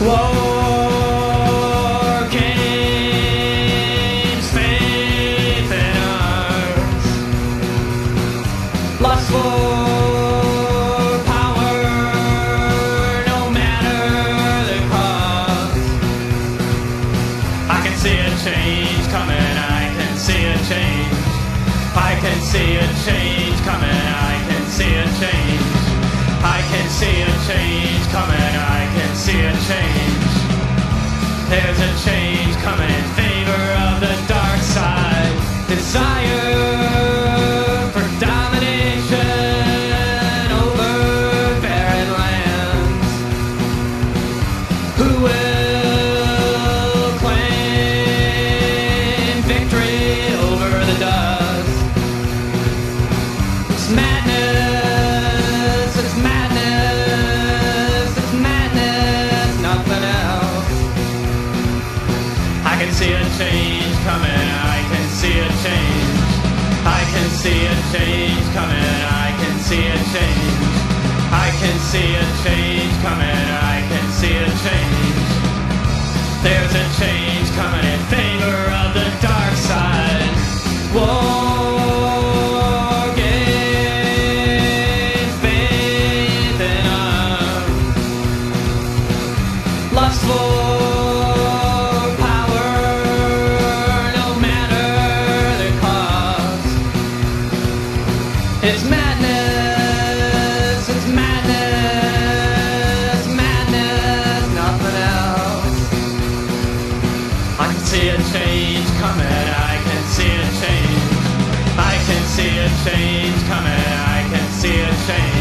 Us. Lust for power, no matter the cost. I can see a change coming, I can see a change. I can see a change coming, There's a change coming in favor of the dark side. Desire for domination over barren lands. Who will change coming, I can see a change. I can see a change coming, I can see a change. There's a change coming It's madness, it's madness, madness, nothing else. I can see a change coming, I can see a change. I can see a change coming, I can see a change.